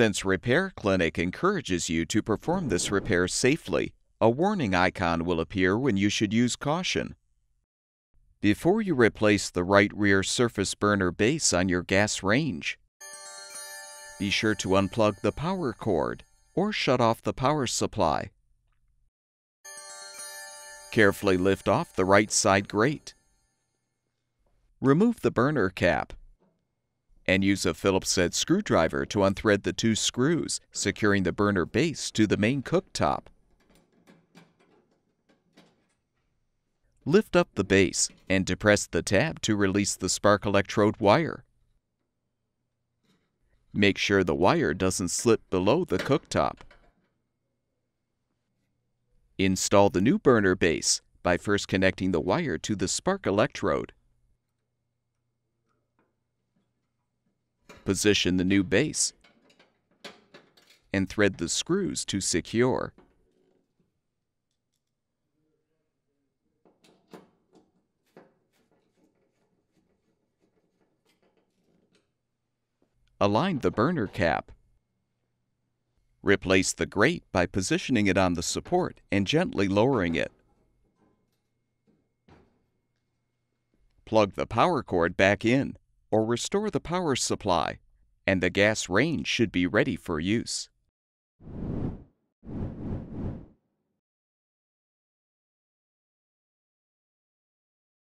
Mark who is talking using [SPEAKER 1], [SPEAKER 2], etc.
[SPEAKER 1] Sense Repair Clinic encourages you to perform this repair safely. A warning icon will appear when you should use caution. Before you replace the right rear surface burner base on your gas range, be sure to unplug the power cord or shut off the power supply. Carefully lift off the right side grate. Remove the burner cap and use a Phillips head screwdriver to unthread the two screws, securing the burner base to the main cooktop. Lift up the base and depress the tab to release the spark electrode wire. Make sure the wire doesn't slip below the cooktop. Install the new burner base by first connecting the wire to the spark electrode. Position the new base and thread the screws to secure. Align the burner cap. Replace the grate by positioning it on the support and gently lowering it. Plug the power cord back in or restore the power supply, and the gas range should be ready for use.